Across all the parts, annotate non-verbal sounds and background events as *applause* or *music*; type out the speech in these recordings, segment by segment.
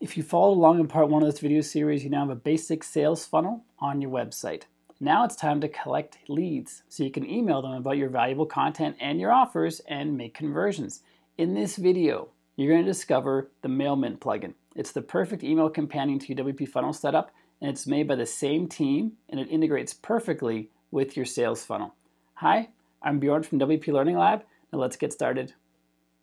If you followed along in part one of this video series, you now have a basic sales funnel on your website. Now it's time to collect leads so you can email them about your valuable content and your offers and make conversions. In this video, you're going to discover the MailMint plugin. It's the perfect email companion to your WP funnel setup and it's made by the same team and it integrates perfectly with your sales funnel. Hi, I'm Bjorn from WP Learning Lab. Now let's get started.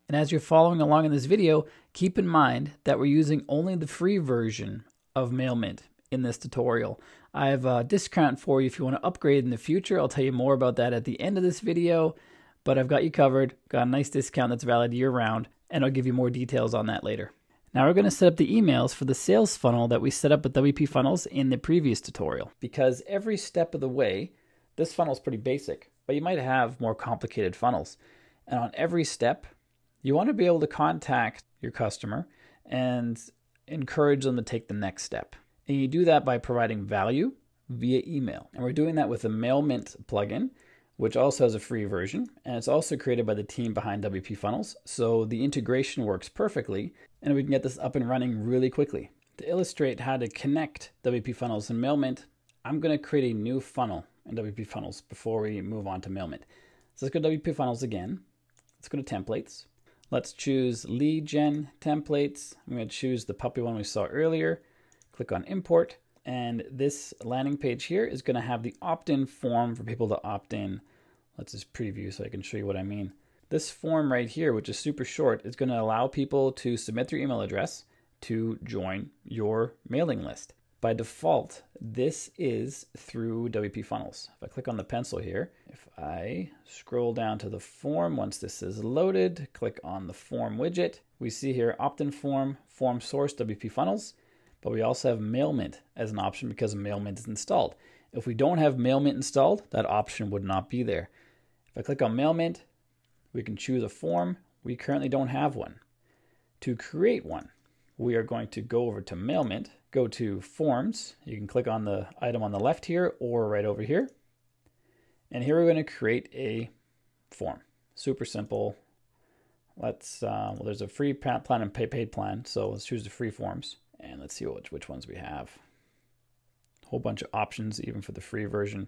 And as you're following along in this video, keep in mind that we're using only the free version of MailMint in this tutorial. I have a uh, discount for you if you want to upgrade in the future. I'll tell you more about that at the end of this video, but I've got you covered. Got a nice discount that's valid year round, and I'll give you more details on that later. Now we're going to set up the emails for the sales funnel that we set up with WP Funnels in the previous tutorial. Because every step of the way, this funnel is pretty basic, but you might have more complicated funnels. And on every step, you want to be able to contact your customer and encourage them to take the next step. And you do that by providing value via email. And we're doing that with the MailMint plugin, which also has a free version. And it's also created by the team behind WP Funnels. So the integration works perfectly, and we can get this up and running really quickly. To illustrate how to connect WP Funnels and MailMint, I'm going to create a new funnel in WP Funnels before we move on to MailMint. So let's go to WP Funnels again. Let's go to Templates. Let's choose lead gen templates. I'm going to choose the puppy one we saw earlier. Click on import. And this landing page here is going to have the opt-in form for people to opt in. Let's just preview so I can show you what I mean. This form right here, which is super short, is going to allow people to submit their email address to join your mailing list. By default, this is through WP Funnels. If I click on the pencil here, if I scroll down to the form, once this is loaded, click on the form widget, we see here opt-in form, form source, WP Funnels, but we also have MailMint as an option because MailMint is installed. If we don't have MailMint installed, that option would not be there. If I click on MailMint, we can choose a form. We currently don't have one. To create one, we are going to go over to MailMint, go to Forms. You can click on the item on the left here or right over here. And here we're going to create a form. Super simple. Let's, uh, well, there's a free plan and pay paid plan. So let's choose the free forms and let's see which, which ones we have. Whole bunch of options even for the free version.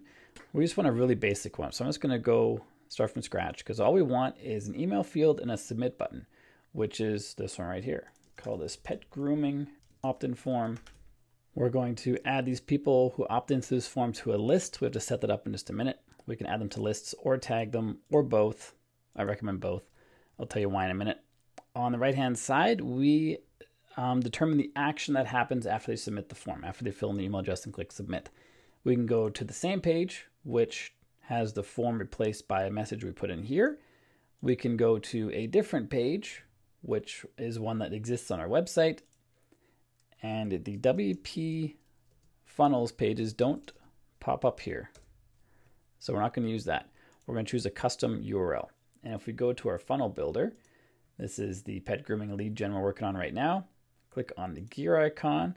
We just want a really basic one. So I'm just going to go start from scratch because all we want is an email field and a submit button, which is this one right here call this pet grooming opt-in form. We're going to add these people who opt into this form to a list. We have to set that up in just a minute. We can add them to lists or tag them or both. I recommend both. I'll tell you why in a minute. On the right hand side, we um, determine the action that happens after they submit the form, after they fill in the email address and click submit. We can go to the same page, which has the form replaced by a message we put in here. We can go to a different page, which is one that exists on our website. And the WP funnels pages don't pop up here. So we're not going to use that. We're going to choose a custom URL. And if we go to our funnel builder, this is the pet grooming lead gen we're working on right now. Click on the gear icon.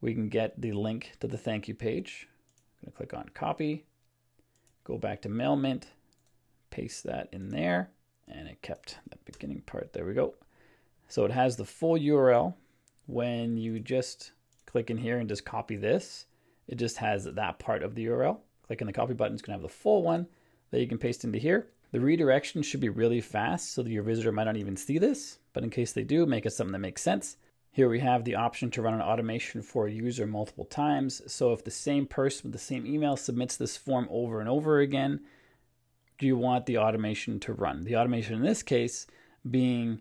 We can get the link to the thank you page. I'm going to click on copy, go back to MailMint, paste that in there, and it kept that beginning part. There we go. So it has the full URL. When you just click in here and just copy this, it just has that part of the URL. Clicking the copy button is going to have the full one that you can paste into here. The redirection should be really fast so that your visitor might not even see this, but in case they do, make it something that makes sense. Here we have the option to run an automation for a user multiple times. So if the same person with the same email submits this form over and over again, do you want the automation to run? The automation in this case being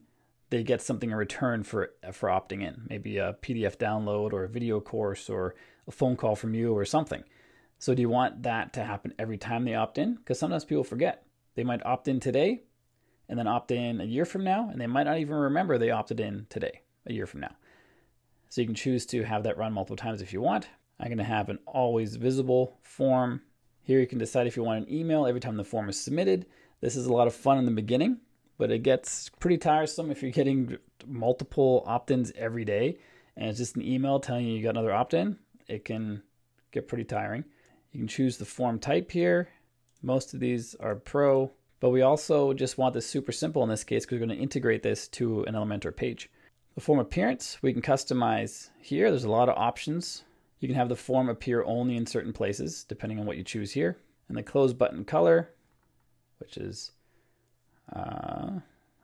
they get something in return for for opting in, maybe a PDF download or a video course or a phone call from you or something. So do you want that to happen every time they opt in? Because sometimes people forget. They might opt in today and then opt in a year from now, and they might not even remember they opted in today, a year from now. So you can choose to have that run multiple times if you want. I'm going to have an always visible form. Here you can decide if you want an email every time the form is submitted. This is a lot of fun in the beginning but it gets pretty tiresome if you're getting multiple opt-ins every day and it's just an email telling you you got another opt-in it can get pretty tiring you can choose the form type here most of these are pro but we also just want this super simple in this case because we're going to integrate this to an elementor page The form appearance we can customize here. There's a lot of options. You can have the form appear only in certain places, depending on what you choose here. And the close button color, which is, uh,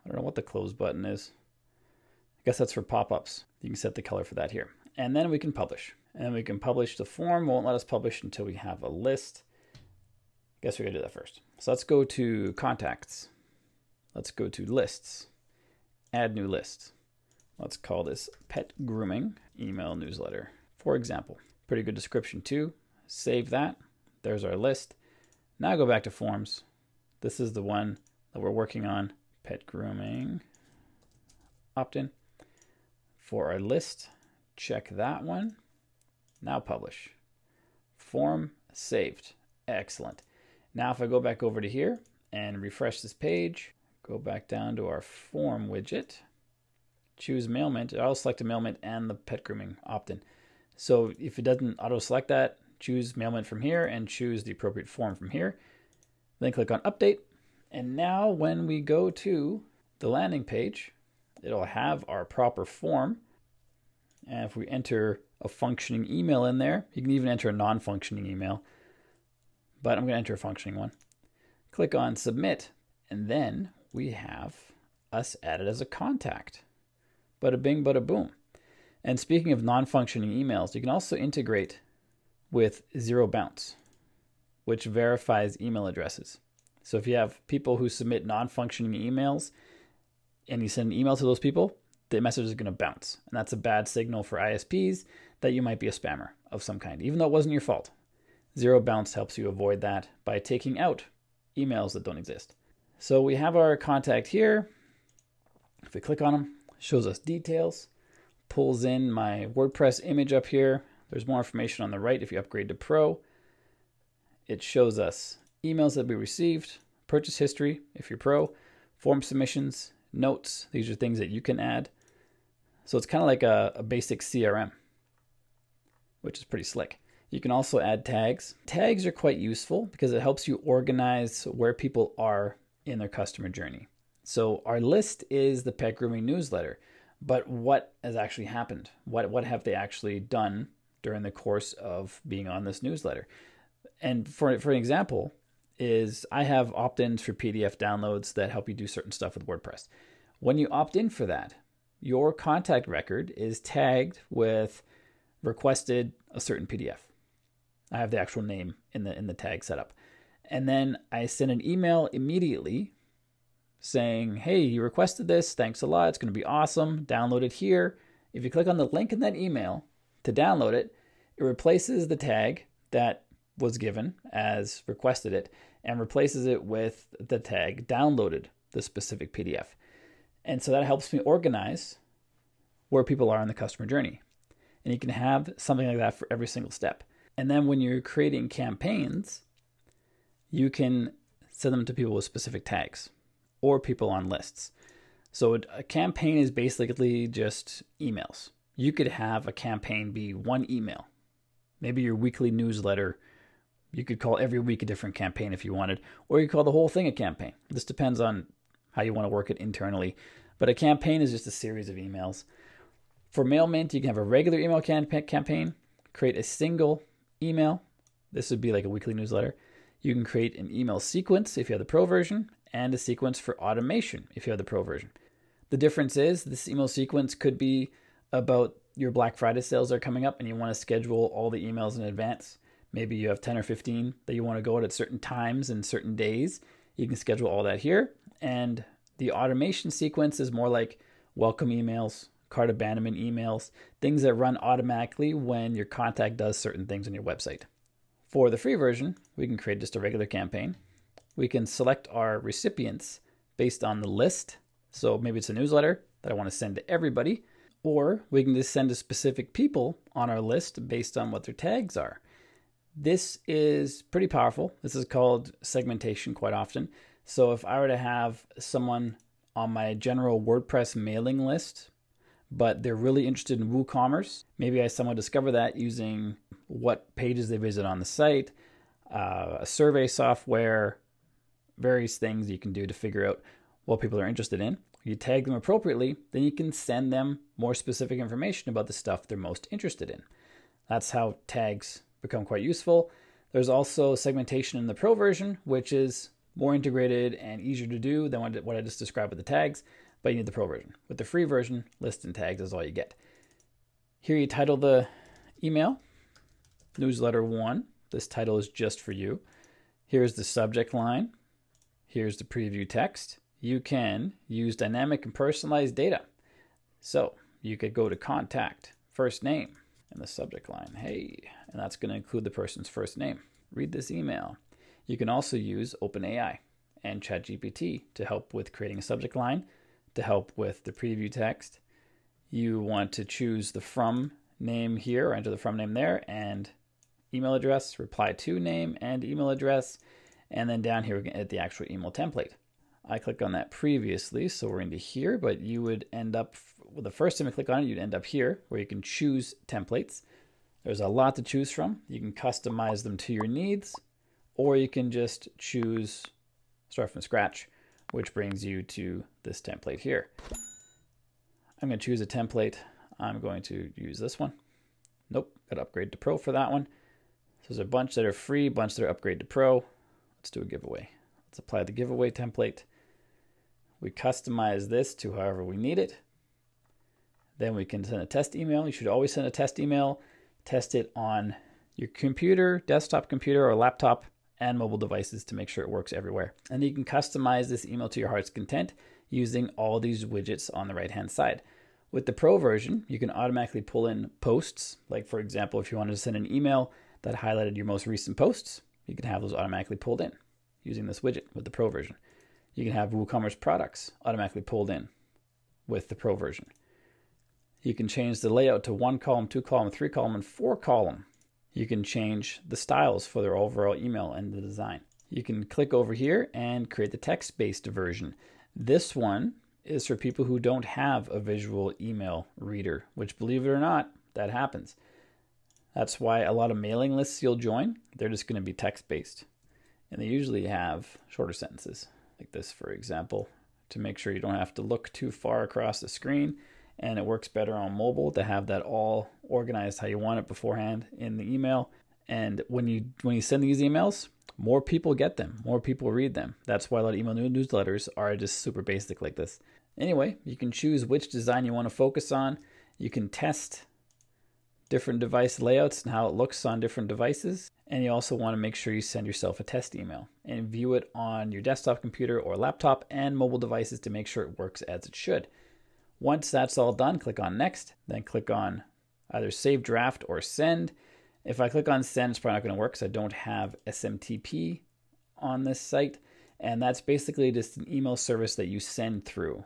I don't know what the close button is. I guess that's for pop-ups. You can set the color for that here. And then we can publish. And we can publish the form. Won't let us publish until we have a list. Guess we're gonna do that first. So let's go to contacts. Let's go to lists. Add new list. Let's call this pet grooming email newsletter. For example, pretty good description too. Save that. There's our list. Now go back to forms. This is the one that we're working on. Pet grooming opt-in. For our list, check that one. Now publish. Form saved. Excellent. Now if I go back over to here and refresh this page, go back down to our form widget, choose MailMint, I'll select a MailMint and the pet grooming opt-in. So if it doesn't auto select that, choose MailMint from here and choose the appropriate form from here. Then click on update. And now when we go to the landing page, it'll have our proper form. And if we enter a functioning email in there, you can even enter a non-functioning email, but I'm going to enter a functioning one. Click on submit, and then we have us added as a contact. Bada bing, bada boom. And speaking of non functioning emails, you can also integrate with Zero Bounce, which verifies email addresses. So if you have people who submit non functioning emails and you send an email to those people, the message is going to bounce. And that's a bad signal for ISPs that you might be a spammer of some kind, even though it wasn't your fault. Zero Bounce helps you avoid that by taking out emails that don't exist. So we have our contact here. If we click on them, shows us details pulls in my WordPress image up here. There's more information on the right if you upgrade to Pro. It shows us emails that we received, purchase history if you're Pro, form submissions, notes. These are things that you can add. So it's kind of like a, a basic CRM, which is pretty slick. You can also add tags. Tags are quite useful because it helps you organize where people are in their customer journey. So our list is the pet grooming newsletter but what has actually happened? What what have they actually done during the course of being on this newsletter? And for for an example, is I have opt-ins for PDF downloads that help you do certain stuff with WordPress. When you opt in for that, your contact record is tagged with requested a certain PDF. I have the actual name in the in the tag setup. And then I send an email immediately saying, hey, you requested this. Thanks a lot. It's going to be awesome. Download it here. If you click on the link in that email to download it, it replaces the tag that was given as requested it and replaces it with the tag downloaded the specific PDF. And so that helps me organize where people are in the customer journey. And you can have something like that for every single step. And then when you're creating campaigns, you can send them to people with specific tags or people on lists. So a campaign is basically just emails. You could have a campaign be one email. Maybe your weekly newsletter. You could call every week a different campaign if you wanted, or you could call the whole thing a campaign. This depends on how you want to work it internally. But a campaign is just a series of emails. For MailMint, you can have a regular email campaign, create a single email. This would be like a weekly newsletter. You can create an email sequence if you have the pro version, and a sequence for automation if you have the Pro version. The difference is this email sequence could be about your Black Friday sales are coming up and you want to schedule all the emails in advance. Maybe you have 10 or 15 that you want to go out at certain times and certain days. You can schedule all that here. And the automation sequence is more like welcome emails, cart abandonment emails, things that run automatically when your contact does certain things on your website. For the free version, we can create just a regular campaign we can select our recipients based on the list. So maybe it's a newsletter that I want to send to everybody, or we can just send to specific people on our list based on what their tags are. This is pretty powerful. This is called segmentation quite often. So if I were to have someone on my general WordPress mailing list, but they're really interested in WooCommerce, maybe I somehow discover that using what pages they visit on the site, uh, a survey software, various things you can do to figure out what people are interested in. you tag them appropriately, then you can send them more specific information about the stuff they're most interested in. That's how tags become quite useful. There's also segmentation in the pro version, which is more integrated and easier to do than what I just described with the tags, but you need the pro version. With the free version, list and tags is all you get. Here you title the email, newsletter one. This title is just for you. Here's the subject line. Here's the preview text. You can use dynamic and personalized data. So you could go to contact, first name, in the subject line, hey, and that's going to include the person's first name. Read this email. You can also use OpenAI and ChatGPT to help with creating a subject line, to help with the preview text. You want to choose the from name here, or enter the from name there, and email address, reply to name, and email address. And then down here, we can edit the actual email template. I click on that previously, so we're into here, but you would end up well, the first time you click on it, you'd end up here where you can choose templates. There's a lot to choose from. You can customize them to your needs, or you can just choose start from scratch, which brings you to this template here. I'm going to choose a template. I'm going to use this one. Nope, got to upgrade to Pro for that one. So there's a bunch that are free, bunch that are upgrade to Pro. Let's do a giveaway. Let's apply the giveaway template. We customize this to however we need it. Then we can send a test email. You should always send a test email. Test it on your computer, desktop computer, or laptop and mobile devices to make sure it works everywhere. And you can customize this email to your heart's content using all these widgets on the right hand side. With the Pro version, you can automatically pull in posts. Like, for example, if you wanted to send an email that highlighted your most recent posts, you can have those automatically pulled in using this widget with the Pro version. You can have WooCommerce products automatically pulled in with the Pro version. You can change the layout to one column, two column, three column, and four column. You can change the styles for their overall email and the design. You can click over here and create the text based version. This one is for people who don't have a visual email reader, which, believe it or not, that happens. That's why a lot of mailing lists you'll join, they're just going to be text based. And they usually have shorter sentences, like this, for example, to make sure you don't have to look too far across the screen and it works better on mobile to have that all organized how you want it beforehand in the email. And when you when you send these emails, more people get them, more people read them. That's why a lot of email newsletters are just super basic like this. Anyway, you can choose which design you want to focus on. You can test different device layouts and how it looks on different devices. And you also want to make sure you send yourself a test email and view it on your desktop computer or laptop and mobile devices to make sure it works as it should. Once that's all done, click on Next, then click on either Save Draft or Send. If I click on Send, it's probably not going to work because I don't have SMTP on this site. And that's basically just an email service that you send through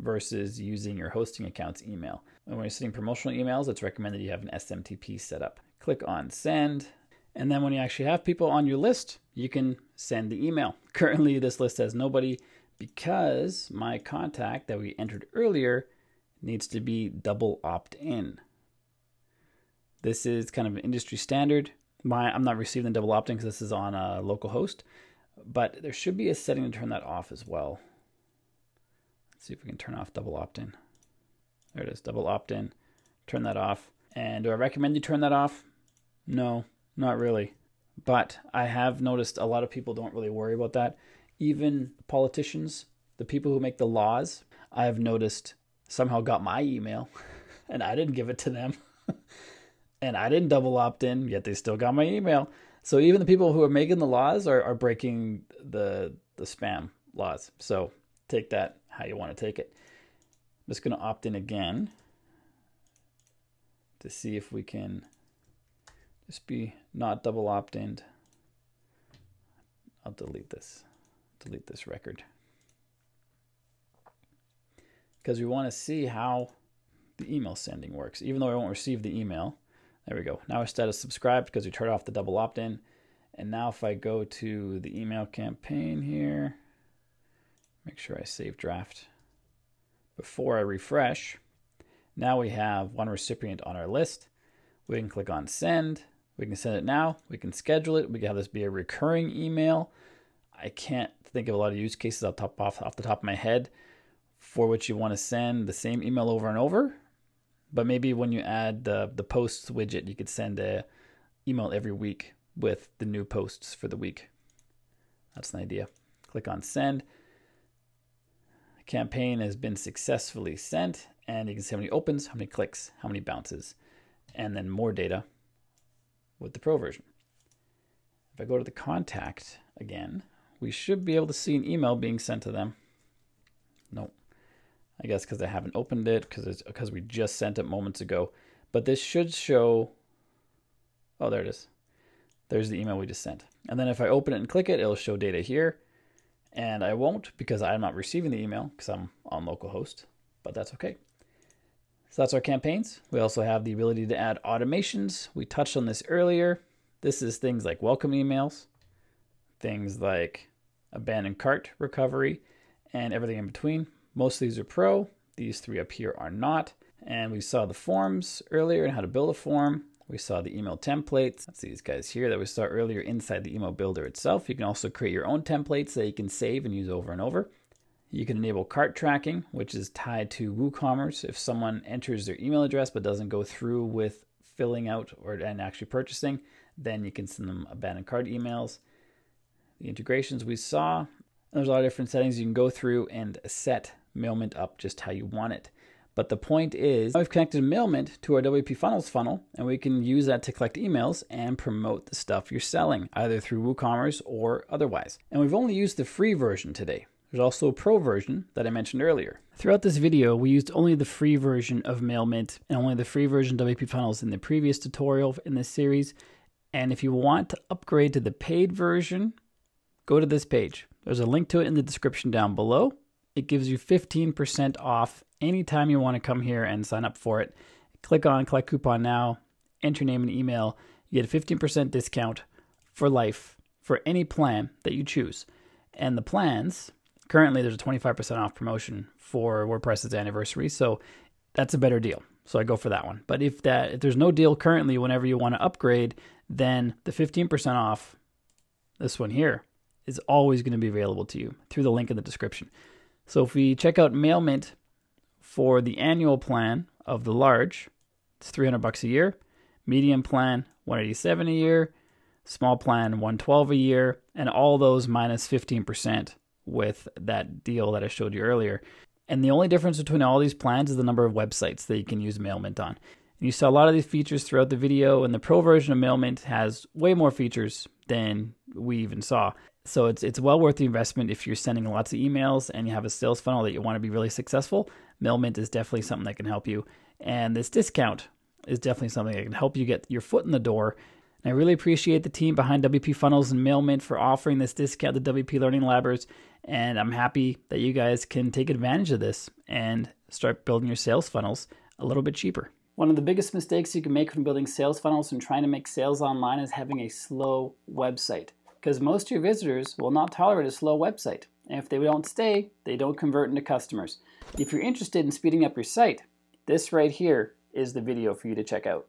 versus using your hosting account's email. And when you're sending promotional emails, it's recommended you have an SMTP set up. Click on Send. And then when you actually have people on your list, you can send the email. *laughs* Currently, this list has nobody because my contact that we entered earlier needs to be double opt in. This is kind of an industry standard. My, I'm not receiving double opt in because this is on a local host, but there should be a setting to turn that off as well. Let's see if we can turn off double opt in. There it is, double opt in. Turn that off. And do I recommend you turn that off? No, not really. But I have noticed a lot of people don't really worry about that even politicians, the people who make the laws, I've noticed somehow got my email *laughs* and I didn't give it to them. *laughs* and I didn't double opt in, yet they still got my email. So even the people who are making the laws are, are breaking the the spam laws. So take that how you want to take it. I'm just going to opt in again to see if we can just be not double opt in. I'll delete this delete this record. Because we want to see how the email sending works. Even though I won't receive the email, there we go. Now instead of subscribed because we turned off the double opt-in. And now if I go to the email campaign here, make sure I save draft before I refresh. Now we have one recipient on our list. We can click on send. We can send it now. We can schedule it. We can have this be a recurring email. I can't think of a lot of use cases off, top, off, off the top of my head for which you want to send the same email over and over. But maybe when you add the, the posts widget, you could send a email every week with the new posts for the week. That's an idea. Click on send. Campaign has been successfully sent, and you can see how many opens, how many clicks, how many bounces, and then more data with the pro version. If I go to the contact again, we should be able to see an email being sent to them. Nope. I guess because I haven't opened it because it's because we just sent it moments ago. But this should show. Oh, there it is. There's the email we just sent. And then if I open it and click it, it'll show data here. And I won't because I'm not receiving the email because I'm on localhost, but that's okay. So that's our campaigns. We also have the ability to add automations. We touched on this earlier. This is things like welcome emails, things like abandoned cart recovery, and everything in between. Most of these are pro. These three up here are not. And we saw the forms earlier and how to build a form. We saw the email templates. That's these guys here that we saw earlier inside the email builder itself. You can also create your own templates that you can save and use over and over. You can enable cart tracking, which is tied to WooCommerce. If someone enters their email address but doesn't go through with filling out or and actually purchasing, then you can send them abandoned cart emails. The integrations we saw, there's a lot of different settings you can go through and set MailMint up just how you want it. But the point is, we've connected MailMint to our WP Funnels funnel, and we can use that to collect emails and promote the stuff you're selling, either through WooCommerce or otherwise. And we've only used the free version today. There's also a pro version that I mentioned earlier. Throughout this video, we used only the free version of Mailmint and only the free version of WP Funnels in the previous tutorial in this series. And if you want to upgrade to the paid version, go to this page. There's a link to it in the description down below. It gives you 15% off anytime you want to come here and sign up for it. Click on collect coupon now, enter name and email. You get a 15% discount for life for any plan that you choose. And the plans, currently there's a 25% off promotion for WordPress's anniversary, so that's a better deal. So I go for that one. But if that if there's no deal currently whenever you want to upgrade, then the 15% off this one here is always going to be available to you through the link in the description. So if we check out MailMint for the annual plan of the large, it's 300 bucks a year. Medium plan, 187 a year. Small plan, 112 a year, and all those minus 15% with that deal that I showed you earlier. And the only difference between all these plans is the number of websites that you can use MailMint on. And you saw a lot of these features throughout the video, and the pro version of MailMint has way more features than we even saw. So it's it's well worth the investment if you're sending lots of emails and you have a sales funnel that you want to be really successful. Mailmint is definitely something that can help you, and this discount is definitely something that can help you get your foot in the door. And I really appreciate the team behind WP Funnels and Mailmint for offering this discount to WP Learning Labbers, and I'm happy that you guys can take advantage of this and start building your sales funnels a little bit cheaper. One of the biggest mistakes you can make when building sales funnels and trying to make sales online is having a slow website because most of your visitors will not tolerate a slow website. And if they don't stay, they don't convert into customers. If you're interested in speeding up your site, this right here is the video for you to check out.